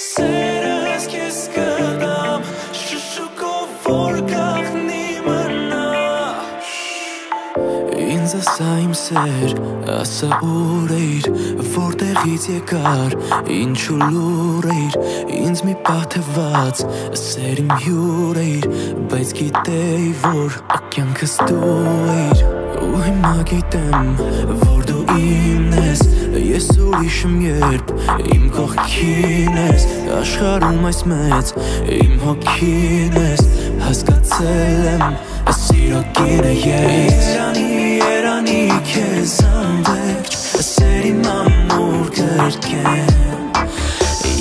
Սերս քեզ կդամ շշուկով որ գախնի մնա Ինձ ասա իմ սեր, ասա ուր էիր, որտեղից եկար, ինչու լուր էիր, ինձ մի պահ թված, սեր իմ հյուր էիր, բայց գիտեի, որ կյանքս դու էիր, ու հիմա գիտեմ, որ դու իմն ես, ես ուրիշ եմ երբ, իմ կողքին ես, աշխարում այս մեծ, իմ հոգին ես, հասկացել եմ, սիրո կինը ես, Երանի երանի քեզ անվերջ Սերի մամուր կրկեմ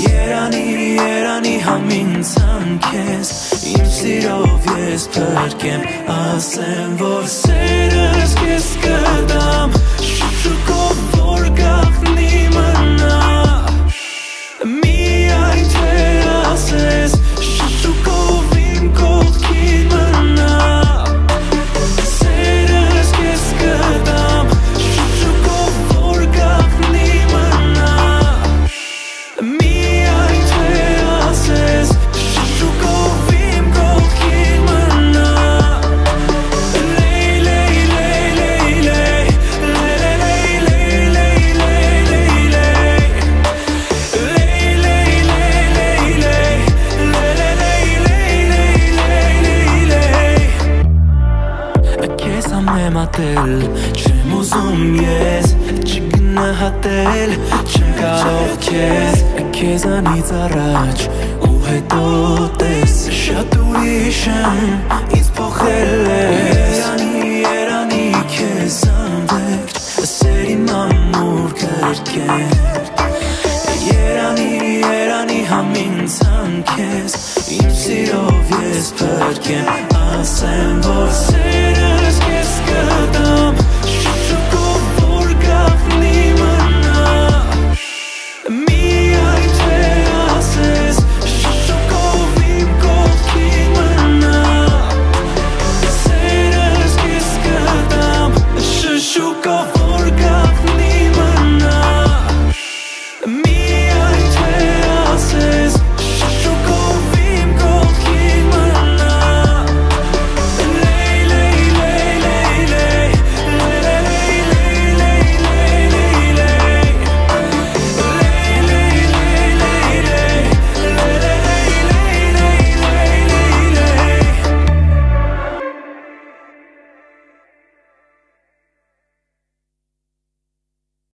Երանի երանի համին ցանքես Իմ սիրով ես փրկեմ Ասեմ որ սերս եմ ատել Չեմ ուզում ես չգնահատել Չեմ կարող քեզ Քեզանից առաջ ու հետո տես Շատ ուրիշ եմ ինձ փոխել ես Երանի, երանի քեզ անվերջ Սերի մամուր կրկեն Երանի, երանի համ ինձ ան քեզ Իմ սիրով ես պրկեմ Ասեմ, որ սեր